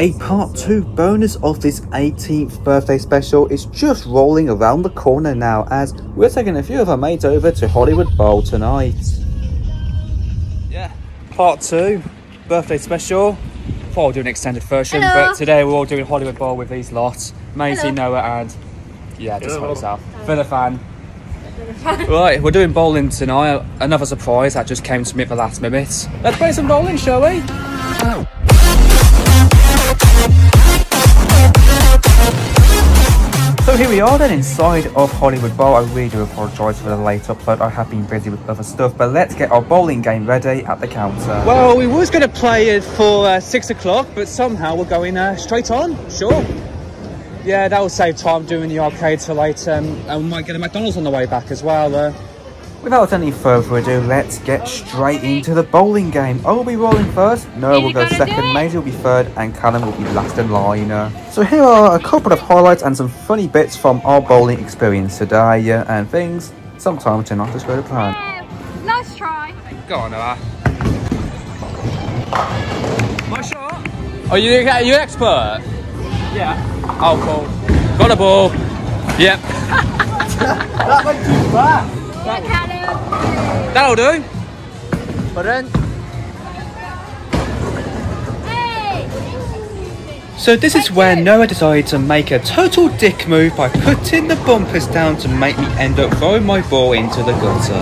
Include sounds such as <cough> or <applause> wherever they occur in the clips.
A part 2 bonus of this 18th birthday special is just rolling around the corner now as we're taking a few of our mates over to Hollywood Bowl tonight. Yeah, part 2, birthday special. Thought I'll do an extended version, Hello. but today we're all doing Hollywood Bowl with these lots. Maisie, Hello. Noah and... Yeah, just help yourself. For the fan. Right, we're doing bowling tonight. Another surprise that just came to me at the last minute. Let's play some bowling, shall we? So here we are then inside of Hollywood Bowl. I really do apologise for the late upload. I have been busy with other stuff, but let's get our bowling game ready at the counter. Well, we was going to play it for uh, six o'clock, but somehow we're going uh, straight on. Sure. Yeah, that will save time doing the arcade till later, um, and we might get a McDonald's on the way back as well. Uh, Without any further ado, let's get straight into the bowling game. I will be rolling first, Noah will go second, it? Maisie will be third, and Callum will be last in line. So here are a couple of highlights and some funny bits from our bowling experience today, uh, and things sometimes do not just go to plan. Yeah, nice try. Go on, Noah. My shot. Are you are you expert? Yeah. Oh, cool. Got a ball. Yep. <laughs> that Yeah, Callum. That'll do. But then. So this is where Noah decided to make a total dick move by putting the bumpers down to make me end up throwing my ball into the gutter.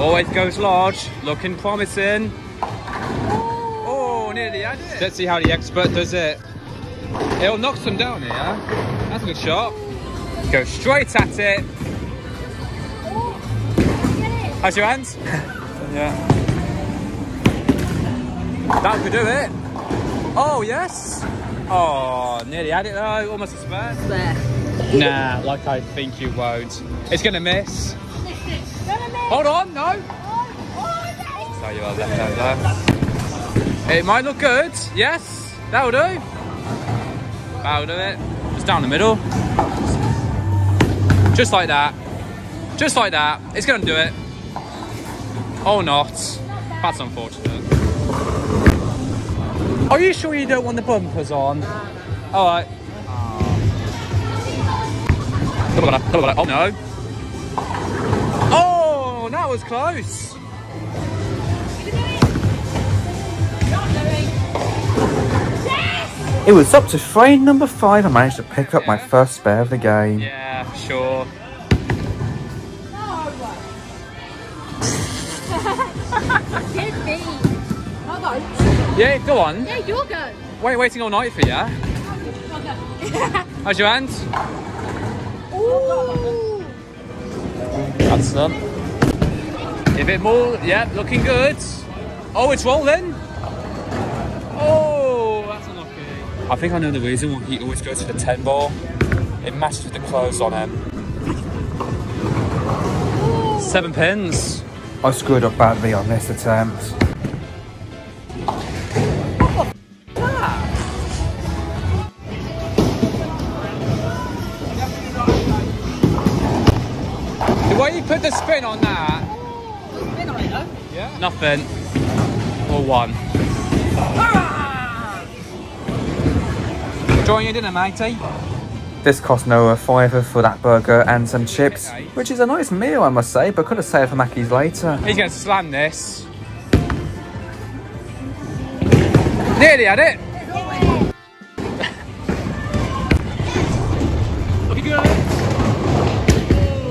Always goes large, looking promising. Oh, nearly had it. Let's see how the expert does it. It'll knock some down here. That's a good shot. Go straight at it. How's your hands? <laughs> yeah. That could do it. Oh, yes. Oh, nearly had it though. Almost a spare. Nah, like I think you won't. It's going to miss. Hold on, no. So you are left hander. It might look good. Yes, that'll do. That'll do it. Just down the middle. Just like that. Just like that. It's going to do it. Or not. That's unfortunate. Are you sure you don't want the bumpers on? All right. Double gunner, double gunner. Oh no. Oh, that was close. It was up to frame number five. I managed to pick up my first spare of the game. Yeah, sure. Hit me. Hello. Yeah, go on. Yeah, you're good. Wait, waiting all night for you. How's your hand? Ooh. That's done. A bit more. Yeah, looking good. Oh, it's rolling. Oh, that's unlucky. I think I know the reason why he always goes for the 10 ball. It matches with the clothes on him. Seven pins. I screwed up badly on this attempt. The way you put the spin on that. Yeah. Nothing. Or one. Enjoying your dinner, matey? This cost Noah a fiver for that burger and some chips, which is a nice meal, I must say, but could have saved for Mackey's later. He's going to slam this. Nearly had it. Looking good.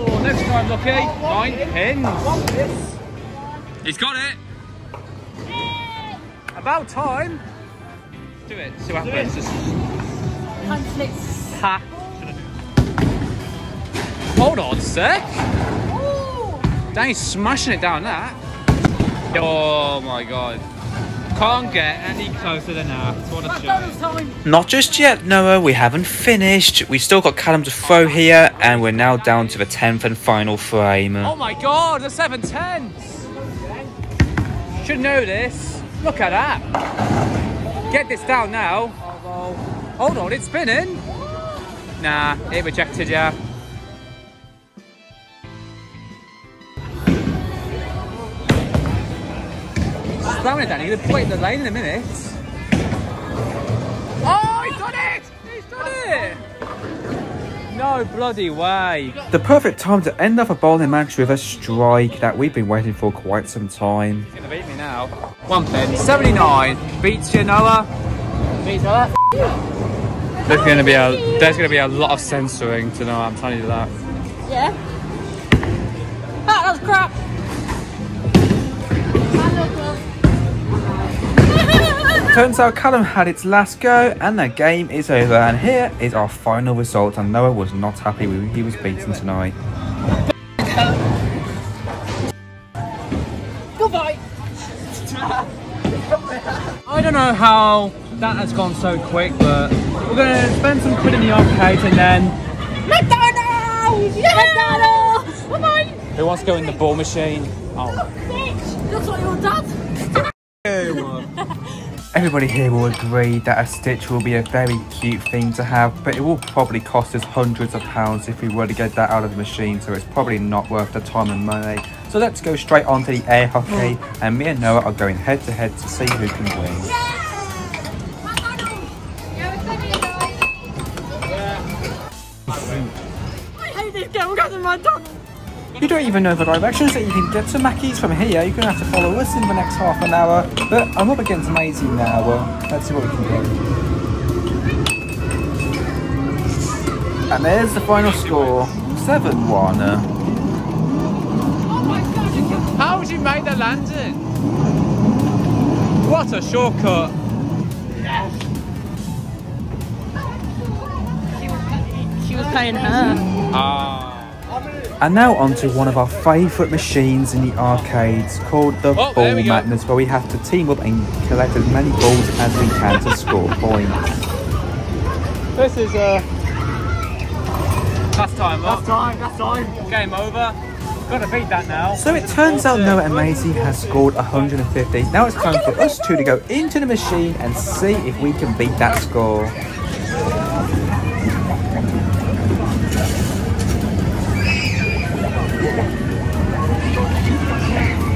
Oh, next time, lucky. Nine pins. He's got it. About time. Do it. See what happens. Just ha. Hold on a sec. Danny's smashing it down that. Oh my god. Can't get any closer than that. What a joke. Not just yet, Noah. We haven't finished. We still got Callum to throw here, and we're now down to the 10th and final frame. Oh my god, the 7 tenths! Should know this. Look at that. Get this down now. Hold on, it's spinning. Nah, it rejected ya. Throwing it, Danny. You're going to play the lane in a minute. Oh, he's done it! He's done it! No bloody way. The perfect time to end off a bowling match with a strike that we've been waiting for quite some time. He's going to beat me now. One pin, 79. Beats you, Noah. Beats Noah. There's going to be a there's going to be a lot of censoring to know. I'm telling you that. Yeah. Ah, that was crap. Turns out Callum had its last go and the game is over and here is our final result and Noah was not happy with he was beaten tonight. Goodbye. I don't know how that has gone so quick, but we're going to spend some quid in the arcade and then... McDonald's! Yeah! McDonald's! Bye-bye! Who wants to go in the ball machine? Oh. oh bitch! Looks like your dad. Everybody here will agree that a stitch will be a very cute thing to have, but it will probably cost us hundreds of pounds if we were to get that out of the machine, so it's probably not worth the time and money. So let's go straight on to the air hockey, mm. and me and Noah are going head to head to see who can win. I hate this game. I'm going to McDonald's. You don't even know the directions that you can get to Mackey's from here. You're going to have to follow us in the next half an hour. But I'm up against Maisie now. Well, let's see what we can do. And there's the final score. 7-1. How did you make the landing? What a shortcut. She was paying her. Ah. And now onto one of our favourite machines in the arcades called the Oh, Ball we. Madness, where we have to team up and collect as many balls as we can to score points. This is uh last time. Last time, that's time. Game over. Gotta beat that now. So it turns out Noah and Maisie has scored 150. Now it's time for us two to go into the machine and see if we can beat that score.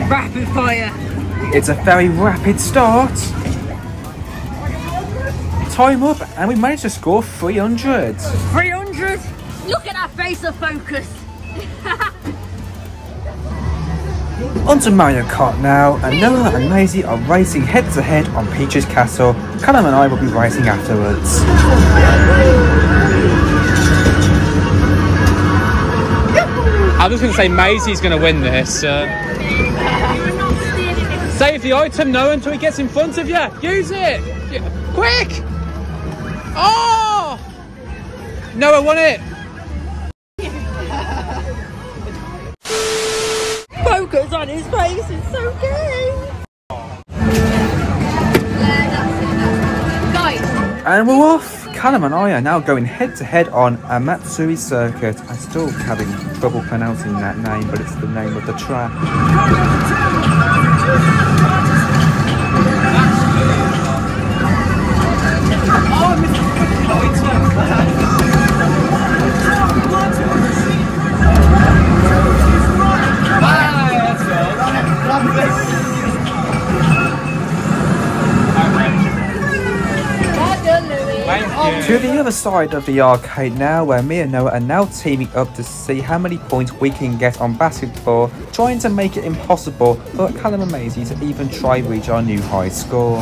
Rapid fire. It's a very rapid start. Time up and we managed to score 300. 300. Look at that face of focus. <laughs> On to Mario Kart now, and Noah and Maisie are racing head to head on Peach's Castle. Callum and I will be racing afterwards. I'm just gonna say Maisie's gonna win this. Uh, save the item, no, until he gets in front of you. Use it. Yeah. Quick. Oh! Noah won it. <laughs> Focus on his face. It's so gay. Guys, And we're off! Are now going head to head on Amatsuri Circuit. I'm still having trouble pronouncing that name, but it's the name of the track. Oh. To the other side of the arcade now, where me and Noah are now teaming up to see how many points we can get on basketball, trying to make it impossible for Callum and Maisie to even try reach our new high score.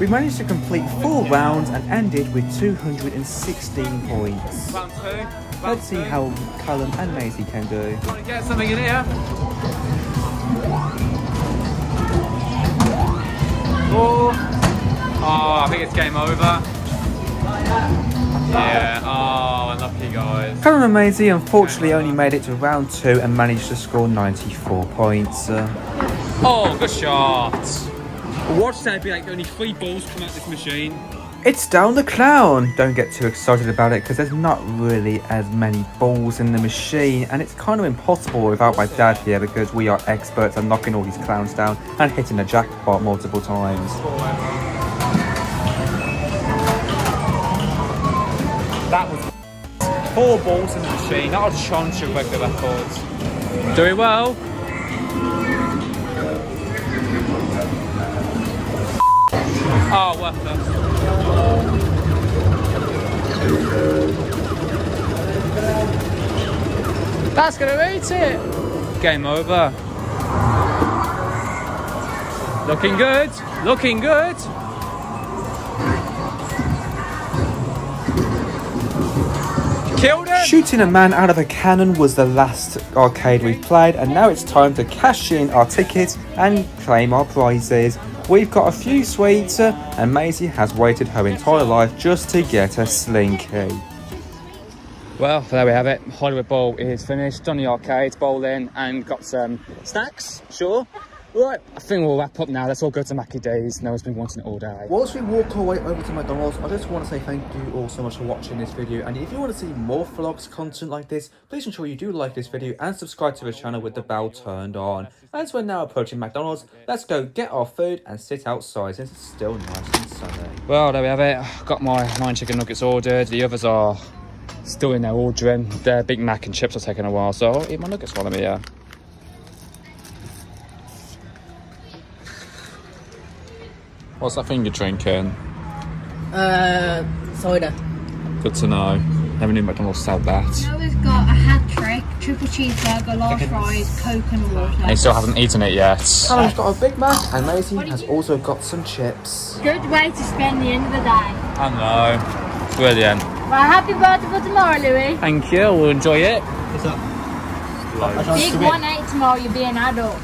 We managed to complete four rounds and ended with 216 points. Round two. Round Let's see how Callum and Maisie can do. Trying to get something in here. Oh. Oh, I think it's game over. Yeah. Oh, unlucky guys. Callum and Maisie unfortunately only made it to round two and managed to score 94 points. Uh, Oh, good shot. Watch that be like only three balls come out this machine. It's down the clown! Don't get too excited about it because there's not really as many balls in the machine and it's kind of impossible without my dad here because we are experts at knocking all these clowns down and hitting the jackpot multiple times. That was four balls in the machine. Not a chance to break the records. Doing well. Oh, worthless. That's gonna eat it. Game over. Looking good. Looking good. Killed it. Shooting a man out of a cannon was the last arcade we played, and now it's time to cash in our tickets and claim our prizes. We've got a few sweets, uh, and Maisie has waited her entire life just to get a slinky. Well, there we have it. Hollywood Bowl is finished. Done the arcades, bowling, and got some snacks. Sure. Right, I think we'll wrap up now. Let's all go to Mackie D's. No one's been wanting it all day. Whilst we walk our way over to McDonald's, I just want to say thank you all so much for watching this video. And if you want to see more vlogs content like this, please ensure you do like this video and subscribe to the channel with the bell turned on. As we're now approaching McDonald's, let's go get our food and sit outside since it's still nice and sunny. Well, there we have it. Got my nine chicken nuggets ordered. The others are still in there ordering. Their Big Mac and chips are taking a while, so I'll eat my nuggets while I'm here. What's that thing you're drinking? Uh, soda. Good to know. Never knew McDonald's sell that. Now we've got a hat trick, triple cheeseburger, large fries, coke and water. I still haven't eaten it yet. Callum's got a Big Mac and Maisie has also got some chips. Good way to spend the end of the day. I know. Brilliant. Well, happy birthday for tomorrow, Louie. Thank you. We'll enjoy it. Big one eight tomorrow, you'll be an adult.